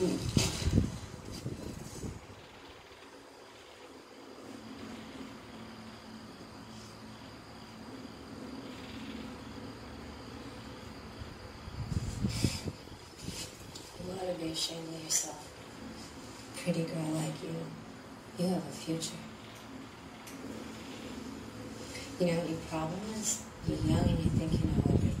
ought to be ashamed of yourself. Pretty girl like you, you have a future. You know, your problem is you're young and you think you know everything.